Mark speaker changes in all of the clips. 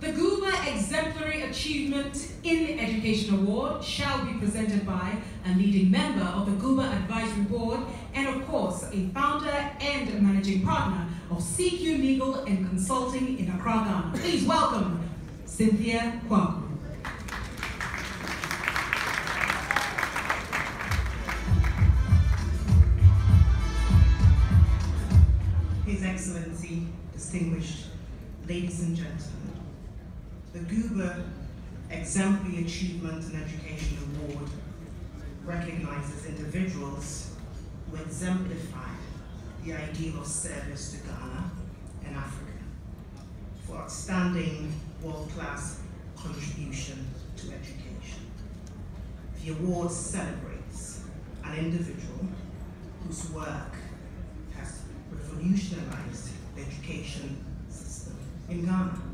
Speaker 1: The Guba Exemplary Achievement in Education Award shall be presented by a leading member of the Guba Advisory Board and, of course, a founder and managing partner of CQ Legal and Consulting in Accra, Ghana. Please welcome Cynthia Quarcoo.
Speaker 2: His Excellency, distinguished ladies and gentlemen, the Guba Exemplary Achievement in Education Award recognizes individuals who exemplify the ideal of service to Ghana and Africa for outstanding world-class contribution to education. The award celebrates an individual whose work has revolutionized the education system in Ghana.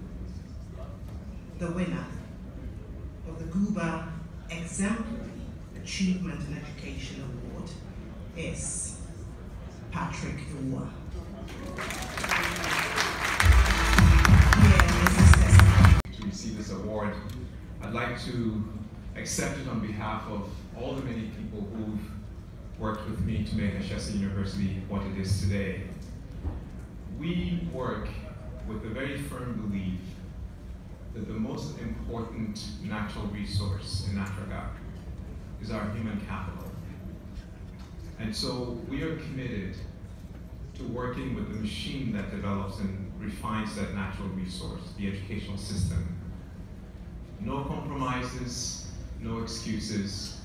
Speaker 2: The winner of the Guba Exemplary Achievement in Education Award is Patrick Awuah.
Speaker 3: to receive this award. I'd like to accept it on behalf of all the many people who've worked with me to make Ashesi University what it is today. We work with the very firm belief that the most important natural resource in Africa is our human capital. And so we are committed to working with the machine that develops and refines that natural resource, the educational system. No compromises, no excuses,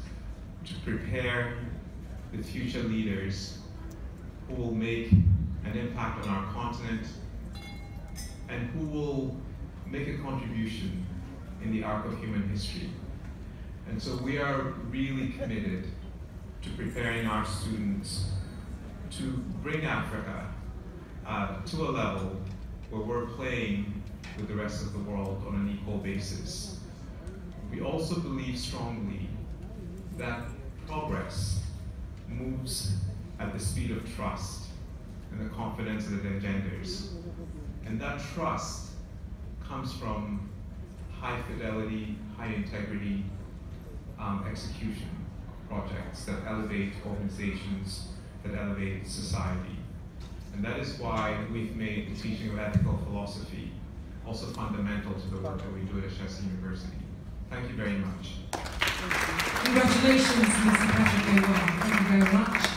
Speaker 3: to prepare the future leaders who will make an impact on our continent and who will make a contribution in the arc of human history. And so we are really committed to preparing our students to bring Africa uh, to a level where we're playing with the rest of the world on an equal basis. We also believe strongly that progress moves at the speed of trust and the confidence that it engenders. And that trust comes from high fidelity, high integrity um, execution projects that elevate organizations, that elevate society. And that is why we've made the teaching of ethical philosophy also fundamental to the work that we do at Ashesi University. Thank you very much.
Speaker 1: Congratulations, Mr. Patrick. Thank you very much.